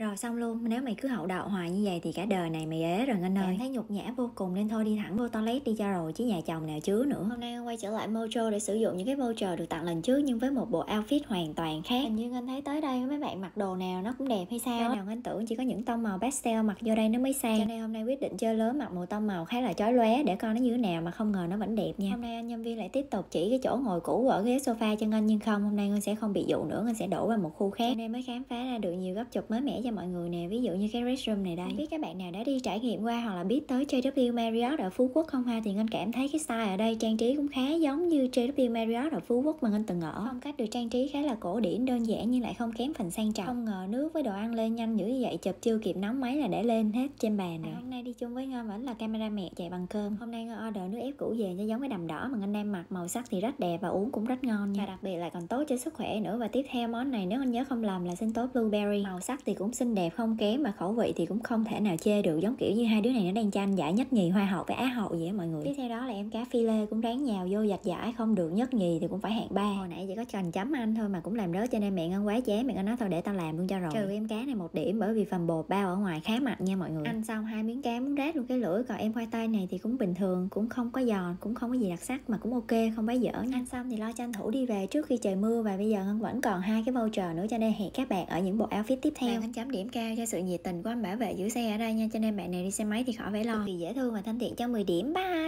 rồi xong luôn nếu mày cứ hậu đậu hoài như vậy thì cả đời này mày ế rồi ngân ơi. thấy nhục nhã vô cùng nên thôi đi thẳng vô toilet đi cho rồi chứ nhà chồng nào chứa nữa. Hôm nay quay trở lại Mojo để sử dụng những cái voucher được tặng lần trước nhưng với một bộ outfit hoàn toàn khác. Hình như ngân thấy tới đây mấy bạn mặc đồ nào nó cũng đẹp hay sao nào ngân tưởng chỉ có những tông màu pastel mặc vô đây nó mới sang. Cho nên hôm nay quyết định chơi lớn mặc một tông màu khá là chói lóe để coi nó như thế nào mà không ngờ nó vẫn đẹp nha. Hôm nay anh nhân viên lại tiếp tục chỉ cái chỗ ngồi cũ ở ghế sofa cho ngân nhưng không hôm nay ngân sẽ không bị dụ nữa ngân sẽ đổ vào một khu khác. Nên mới khám phá ra được nhiều góc chụp mới mẻ cho mọi người nè. Ví dụ như cái restroom này đây. Không biết các bạn nào đã đi trải nghiệm qua hoặc là biết tới JW Marriott ở Phú Quốc không ha? Thì ngân cảm thấy cái style ở đây trang trí cũng khá giống như JW Marriott ở Phú Quốc mà ngân từng ở. Phong cách được trang trí khá là cổ điển đơn giản nhưng lại không kém phần sang trọng. Không ngờ nước với đồ ăn lên nhanh dữ như vậy chụp chưa kịp nóng máy là để lên hết trên bàn rồi à, hôm nay đi chung với ngân vẫn là camera mẹ chạy bằng cơm. Hôm nay ngân order nước củ về cho giống cái đầm đỏ mà ngân đang mặc màu sắc thì rất đẹp và uống cũng rất ngon nha. Và đặc biệt là còn tốt cho sức khỏe nữa. Và tiếp theo món này nếu anh nhớ không lầm là sinh tố blueberry. Màu sắc thì cũng xinh đẹp không kém mà khẩu vị thì cũng không thể nào chê được. Giống kiểu như hai đứa này nó đang tranh giải nhất nhì hoa hậu với á hậu vậy á mọi người. Tiếp theo đó là em cá phi lê cũng ráng nhào vô giặt giải không được nhất nhì thì cũng phải hạng ba. Hồi nãy chỉ có chành chấm anh thôi mà cũng làm rớt cho nên mẹ ngân quá chế mẹ ngân nói thôi để tao làm luôn cho rồi. Trừ em cá này một điểm bởi vì phần bột bao ở ngoài khá mặn nha mọi người. Ăn xong hai miếng cá muốn rát luôn cái lưỡi còn em khoai tây này thì cũng bình thường cũng không có giòn cũng không có gì đặc sắc mà cũng ok không quá dở. Nha ăn xong thì lo tranh thủ đi về trước khi trời mưa và bây giờ ngân vẫn còn hai cái voucher nữa cho nên hẹn các bạn ở những bộ outfit tiếp theo. Anh chấm điểm cao cho sự nhiệt tình của anh bảo vệ giữ xe ở đây nha cho nên bạn này đi xe máy thì khỏi phải lo. Vì dễ thương và thân thiện cho 10 điểm. Bye